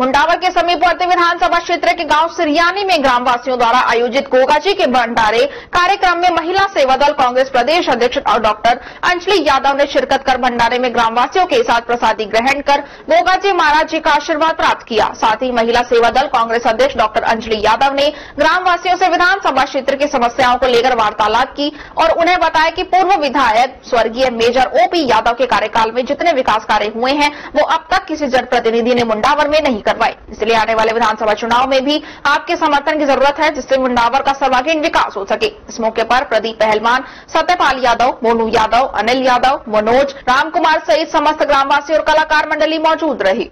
मुंडावर के समीपवर्ती विधानसभा क्षेत्र के गाँव सिरियानी में ग्रामवासियों द्वारा आयोजित गोगाजी के भंडारे कार्यक्रम में महिला सेवा दल कांग्रेस प्रदेश अध्यक्ष और डॉक्टर अंजलि यादव ने शिरकत कर भंडारे में ग्रामवासियों के साथ प्रसादी ग्रहण कर गोगाजी महाराज जी का आशीर्वाद प्राप्त किया। साथ ही महिला सेवा दल कांग्रेस अध्यक्ष डॉक्टर अंजलि यादव ने ग्रामवासियों से विधानसभा क्षेत्र की समस्याओं को लेकर वार्तालाप की और उन्हें बताया कि पूर्व विधायक स्वर्गीय मेजर ओपी यादव के कार्यकाल में जितने विकास कार्य हुए हैं, वो अब तक किसी जनप्रतिनिधि ने मुंडावर में नहीं करवाए इसलिए आने वाले विधानसभा चुनाव में भी आपके समर्थन की ज़रूरत है, जिससे मुंडावर का सर्वांगीण विकास हो सके। इस मौके पर प्रदीप पहलवान, सत्यपाल यादव, मोनू यादव, अनिल यादव, मनोज राम कुमार सहित समस्त ग्रामवासी और कलाकार मंडली मौजूद रही।